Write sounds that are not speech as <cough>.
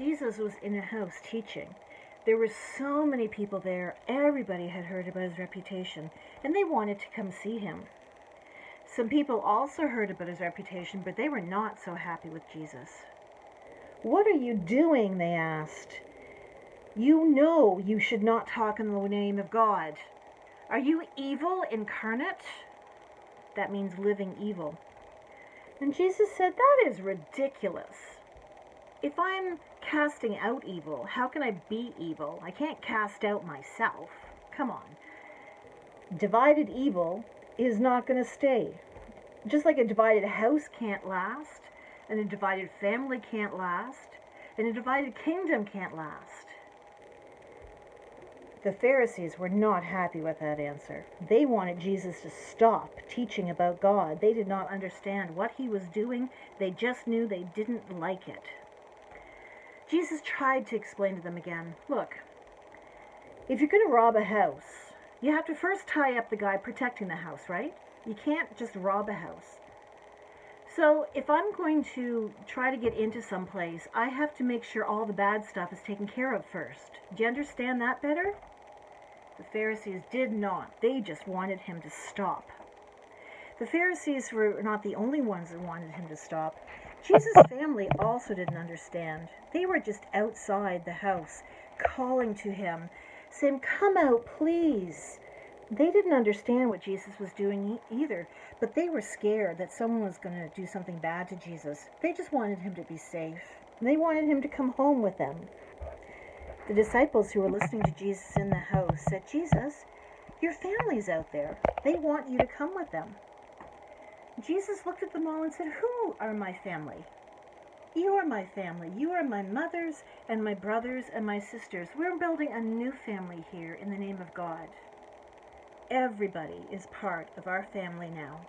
Jesus was in a house teaching. There were so many people there, everybody had heard about his reputation, and they wanted to come see him. Some people also heard about his reputation, but they were not so happy with Jesus. What are you doing? they asked. You know you should not talk in the name of God. Are you evil incarnate? That means living evil. And Jesus said, That is ridiculous. If I'm casting out evil, how can I be evil? I can't cast out myself. Come on. Divided evil is not going to stay. Just like a divided house can't last, and a divided family can't last, and a divided kingdom can't last. The Pharisees were not happy with that answer. They wanted Jesus to stop teaching about God. They did not understand what he was doing, they just knew they didn't like it. Jesus tried to explain to them again look, if you're going to rob a house, you have to first tie up the guy protecting the house, right? You can't just rob a house. So if I'm going to try to get into some place, I have to make sure all the bad stuff is taken care of first. Do you understand that better? The Pharisees did not. They just wanted him to stop. The Pharisees were not the only ones that wanted him to stop. Jesus' <laughs> family also didn't understand. They were just outside the house, calling to him, saying, Come out, please. They didn't understand what Jesus was doing either, but they were scared that someone was going to do something bad to Jesus. They just wanted him to be safe. They wanted him to come home with them. The disciples who were listening to Jesus in the house said, Jesus, your family's out there. They want you to come with them. Jesus looked at them all and said, Who are my family? You are my family. You are my mothers and my brothers and my sisters. We're building a new family here in the name of God. Everybody is part of our family now.